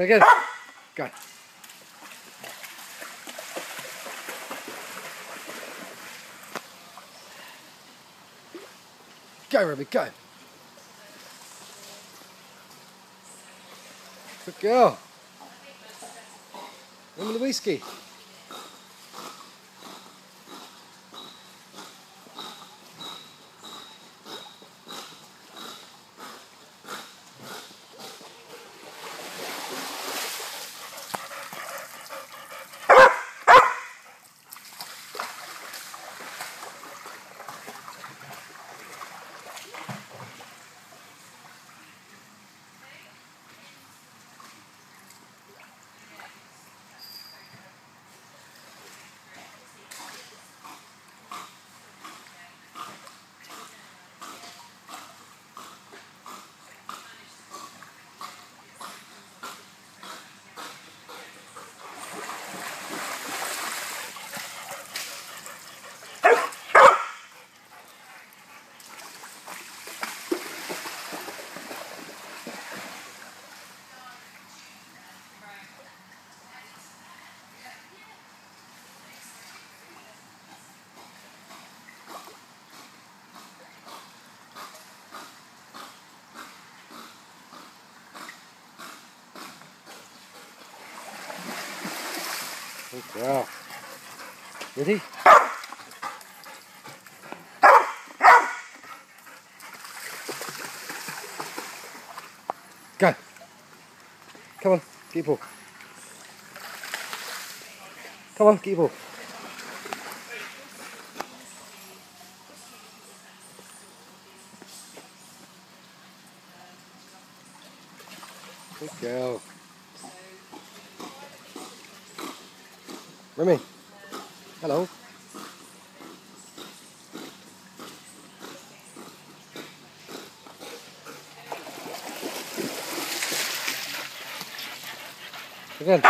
again. Go. Go, Ruby, go. Good girl. Remember the whiskey? Good girl. Ready? Go. Come on, get your. Come on, get your. Good girl. Remy. Hello. Again.